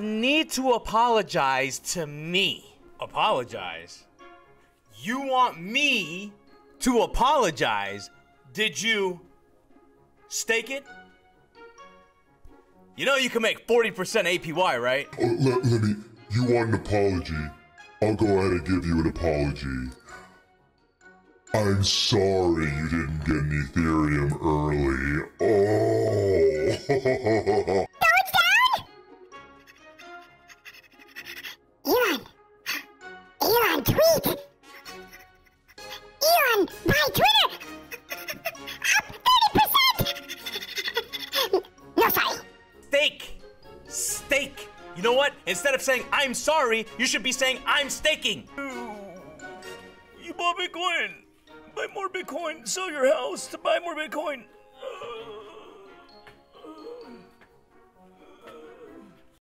need to apologize to me. Apologize. You want me to apologize? Did you stake it? You know you can make 40% APY, right? Oh, let, let me. You want an apology? I'll go ahead and give you an apology. I'm sorry you didn't get an Ethereum early. Oh. Elon, tweet! Elon, buy Twitter! Up 30%! no, sorry. Stake! Stake! You know what? Instead of saying I'm sorry, you should be saying I'm staking. You bought Bitcoin. Buy more Bitcoin. Sell your house to buy more Bitcoin.